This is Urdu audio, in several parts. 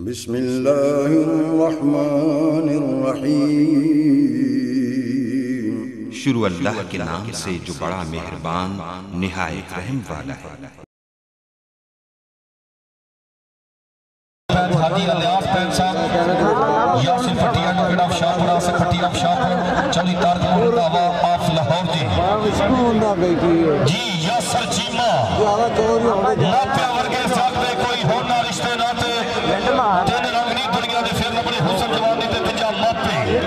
بسم الله الرحمن الرحيم. شروع اللہ کے نام سے جو بڑا مہربان نہایت رحم والا ہے۔ ہادی الیاس پین صاحب یاسر پٹیا جو گڑا شاہپورا سے پٹیا شاہپور چولی تارک مرتبہ آف لاہور جی جی یاسر چیمہ ماپیا ورگے ساکتے کوئی ہونا رشتے ناتے تین رنگنی دنیا دے پھر نبڑے حسن جوانی دے تجا ماپے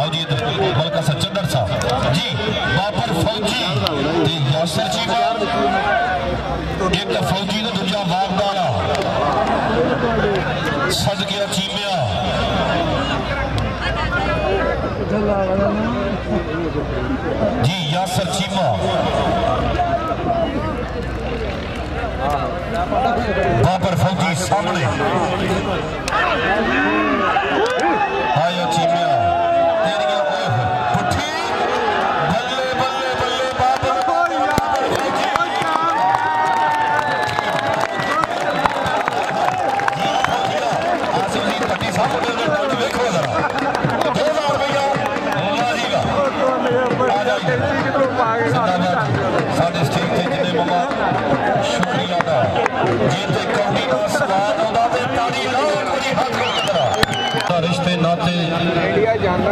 آؤ جی ملکہ سا چندر صاحب جی بابر فوجی۔ تے یاسر چیمہ ایک فوجی دے دنیا واغدارہ سد گیا چیمیا۔ جی یاسر چیمہ۔ بابر فوجی سامنے۔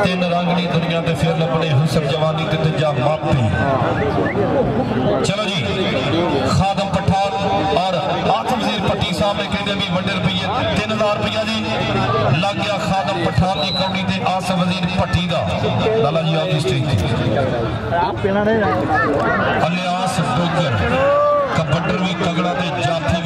تین رنگنی دنیا دے پھر لبنے حسن جوانی تے تجا ماپی۔ چلو جی خادم پٹھان اور آتم زیر پٹی صاحب نے کہتے بھی وڈے روپیے تین ہزار روپیہ جی۔ لگ گیا خادم پٹھان دی کوڑی تے آسم وزیر پٹی دا۔ لالا جی آپ اسٹیج تے۔ الیاس ڈوگر کبڈر بھی تگڑا تے جافی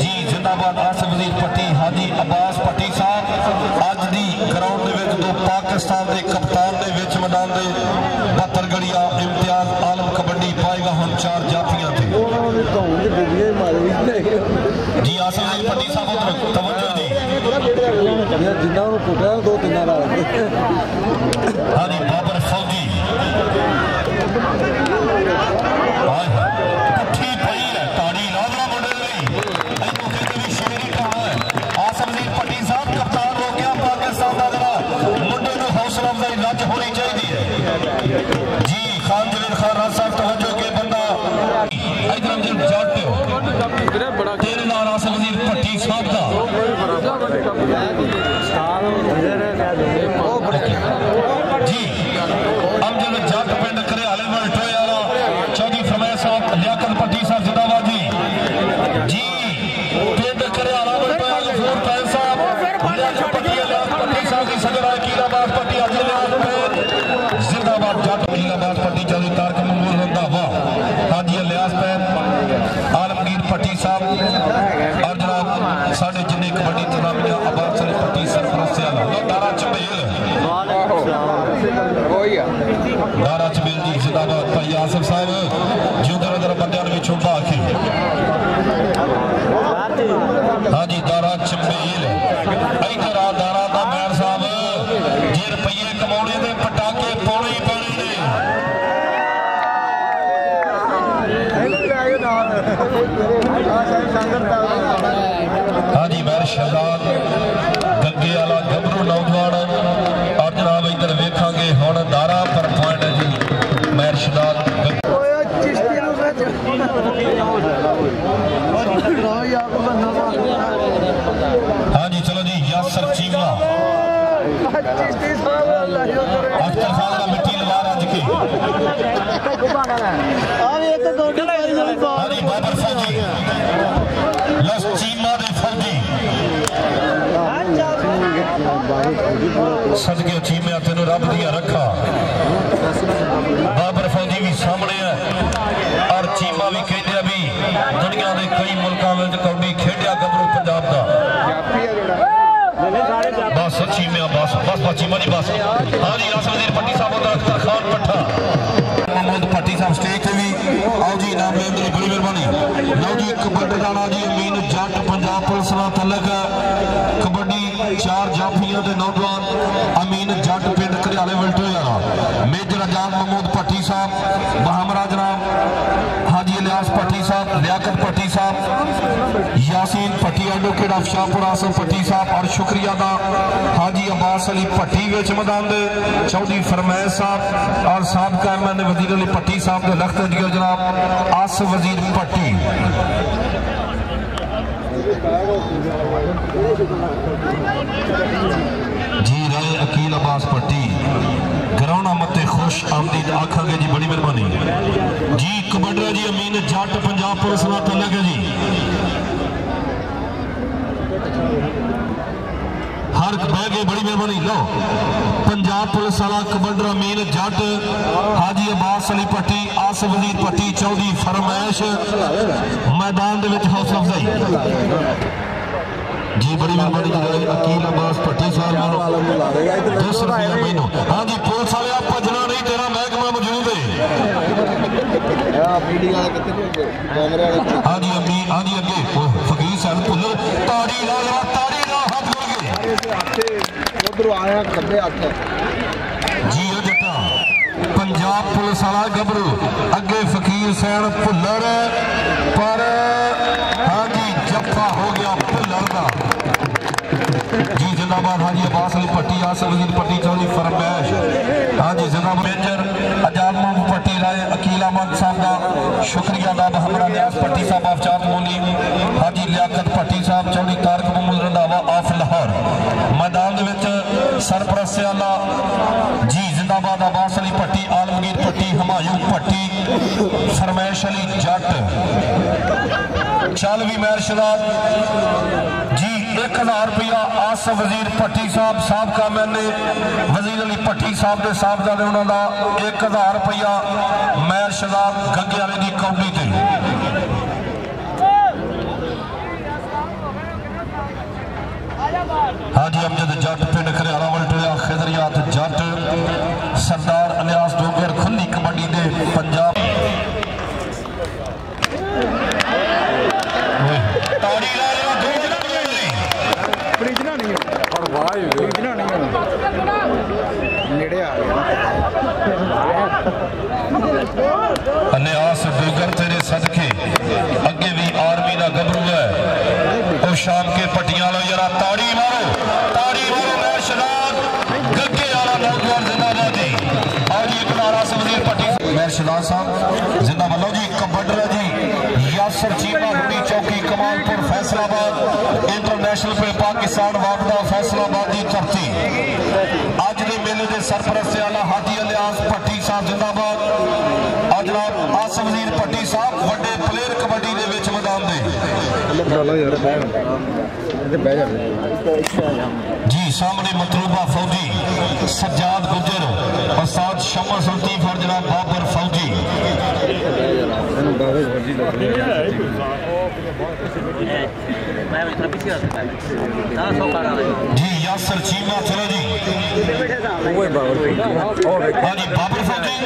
ਜੀ ਜਿੰਦਾਬਾਦ ਆਸਫ ਵਜ਼ੀਰ ਪੱਟੀ ਹਾਜੀ ਅਬਾਸ ਪੱਟੀ ਸਾਹਿਬ ਅੱਜ ਦੀ ਗਰਾਊਂਡ ਦੇ ਵਿੱਚ ਦੋ ਪਾਕਿਸਤਾਨ ਦੇ ਕਪਤਾਨ ਦੇ ਵਿੱਚ ਮੈਦਾਨ ਦੇ 72 ਗੜੀਆ ਇਮਤਿਆਜ਼ ਆਲਮ ਕਬੱਡੀ ਪਾਏਗਾ ਹੁਣ ਚਾਰ ਜਾਫੀਆਂ ਤੇ। ਜੀ ਆਸਫ ਵਜ਼ੀਰ ਪੱਟੀ ਸਾਹਿਬ ਉਧਰ ਤਵੱਜੋ ਜੀ। ਜਿੰਨਾ ਨੂੰ ਕੋਟਾ ਦੋ ਤਿੰਨਾਂ ਨਾਲ। ਹਾਜੀ। دارا چمیل۔ دارا چمیل جی زندہ باد۔ ہاں جی میر شہداد گنگے والا گبرو نوجوان اور جناب ادھر ویکھاں گے ہن دارا پر پوائنٹ ہے جی میر شہداد گنگے ہاں جی چلو جی یاسر چیمہ اختر خان کا مٹی لوار آج کے ہاں جی بابر صدقے چیمیا تینوں رب دیا رکھا بابر جی بھی سامنے ہے اور چیما بھی کہتے بھی دنیا دے کئی ملکوں میں کبھی کھیڈیا گبرو پنجاب دا بس چیمیا بس بس بس چیما نہیں بس ہاں جی راس وزیر پٹی صاحب ہوتا اختر خان پٹھا محمود پٹی صاحب سٹیج تے بھی آؤ جی نام لے میری بڑی مہربانی لو جی کبڈی دانا جی امین جٹ پنجاب پولیس نال تعلق کبڈی چار جمپ ریو دے نوجوان امین جٹ پنڈ کریالے ولٹویا میجر اجاز محمود پٹھی صاحب محمرہ جناب حاجی الیاس پٹھی صاحب لیاقت پٹھی صاحب یاسین پٹھی ایڈوکیٹ آف شاہپور آصف پٹھی صاحب اور شکریہ دا حاجی عباس علی پٹھی وچ مدان دے چودھری فرمائے صاحب اور سابقہ ایمن وزیر علی پٹھی صاحب دے لخت جناب آصف وزیر پٹھی جی رائے اکیل عباس پٹی گراؤنہ متے خوش آمدید۔ آکھا گے جی بڑی مہربانی۔ جی کبڈرہ جی امین جاٹ پنجاب پولیس نہ تعلق ہے جی۔ ہر بہ گئے، بڑی مہربانی۔ لو، پنجاب پولیس والا کبڈر امین جٹ حاجی عباس علی پٹی آس وزیر پٹی چودی فرمائش میدان دے وچ حوصلہ افزائی جی بڑی مہربانی جی اکیل عباس پٹی صاحب مانو دو سو روپیہ ہاں جی پولیس والے آپ پجنا نہیں تیرا محکمہ موجود ہے ہاں جی امی ہاں جی اگے فقیر صاحب پلر تاڑی لا لا تاڑی لا ہاتھ بول گئے ادھر آیا کبے ہاتھ جی پنجاب پولیس والا گبرو اگے فقیر سین پلر پر ہاں جی جفا ہو گیا پلر دا۔ جی زندہ باد حاجی عباس علی پٹی آسر وزیر پٹی چولی فرمیش ہاں جی زندہ میجر اجاد محمد پٹی رائے اکیل احمد صاحب دا شکریہ دا بہمرہ نیاز پٹی صاحب آف مولی حاجی لیاقت پٹی صاحب چولی تارک محمد رنداوہ آف لاہور میدان دے وچ سرپرست اللہ جی زندہ باد عباس علی پٹی عالمگیر پٹی ہمایوں پٹی فرمیش علی جٹ چالوی مہر جی ایک ہزار روپیہ آصف وزیر پٹی صاحب صاحب کا میں نے، وزیر علی پٹی صاحب دے صاحب دے انہوں دا ایک ہزار روپیہ مہر شداد گنگے والے دی کوڈی تے۔ ہاں جی امجد جٹ پنڈ کھریالا ولٹیا خضریات جٹ، سردار ہے شام کے پٹیاں لو، یرا تاڑی مارو۔ تاڑی مارو، میں شداد گگے آلا نوجوان زندہ بادی۔ اور یہ کنارا سے وزیر پٹی۔ میں شداد صاحب، زندہ بلو جی کبڈر جی یاسر چیمہ ہنی چوکی کمان پور فیصل آباد انٹرنیشنل پہ پاکستان وابدہ فیصل آباد دی چرچی۔ آج دی میلے دے سرپرست اعلیٰ حاجی الیاس پٹی۔ ਚੱਲ ਯਾਰ। ਇਹਦੇ ਬਹਿ ਜਾ। ਜੀ ਸਾਹਮਣੇ ਮਤਲੂਬਾ ਫੌਜੀ ਸਜਾਦ ਗੁੱਜਰ ਉਸਤਾਦ ਸ਼ਮਾ ਸੁਲਤੀ ਫਰਜਨਾ ਬਾਬਰ ਫੌਜੀ। ਇਹਨੂੰ ਬਾਬਰ ਫੌਜੀ ਲੱਗ ਰਿਹਾ ਜੀ ਯਾਸਰ ਚੀਮਾ ਚਲੋ ਜੀ। ਉਹ ਬਾਬਰ ਫੌਜੀ ਹੋਰ ਬਾਬਰ ਫੌਜੀ।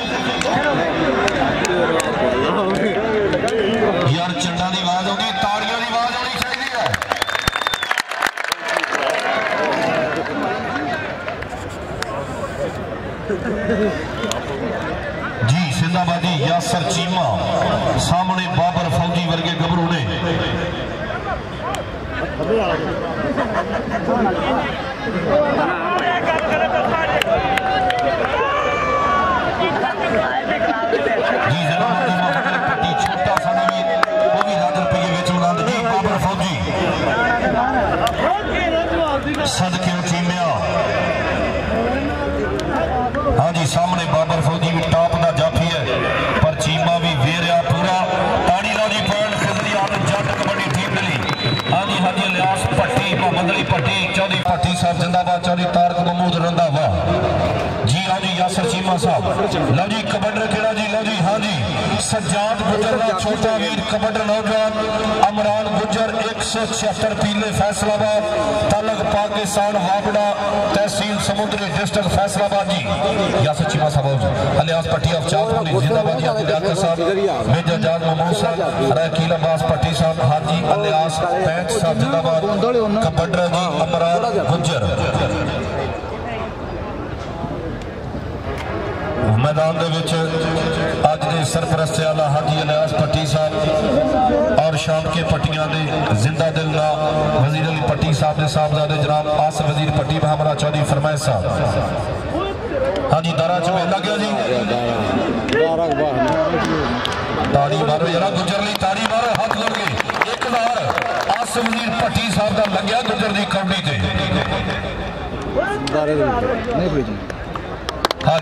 Thank you. چھوٹا نوجوان امران گجر ایک سو چھتر پیلے فیصل آباد تعلق پاکستان وابڑا تحصیل سمندری ڈسٹرک فیصل آباد جی۔ یاسر چیمہ صاحب جی۔ الیاس پٹی آف چاپ ہوئی جی، زندہ بادی آتی لیاقت صاحب۔ میجر جاز محمود صاحب رائقیل عباس پٹی صاحب حاجی الیاس پینچ صاحب، زندہ باد۔ کبڈر جی امران گجر۔ میدان دے وچ اج دے سرپرست اعلی حاجی الیاس پٹی صاحب اور شام کے پٹیاں دے زندہ دل نا وزیر علی پٹی صاحب دے صاحبزادے جناب آصف وزیر پٹی بہمرا چودھری فرمائے صاحب۔ ہاں جی دارا چوہے لگیا جی۔ تاری مارو یارا گجر لی تاری مارو ہاتھ لڑ گئے ایک دار آصف وزیر پٹی صاحب دا لگیا گجر دی کونڈی تے۔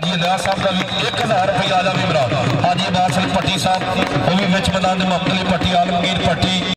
حاجی الیاس صاحب دا بھی ایک ہزار روپیہ عالم عمران حاجی باسل پٹی صاحب وہ بھی وچ میدان دے مقتلی پٹی آلمگیر پٹی۔